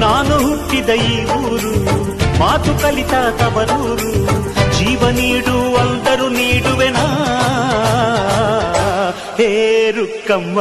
ನಾನು ಹುಟ್ಟಿದ ಈ ಊರು ಮಾತು ಕಲಿತ ತವರೂರು ಜೀವ ನೀಡು ಅಂದರು ನೀಡುವೆನಾ ಹೇ ರುಕ್ಕಮ್ಮ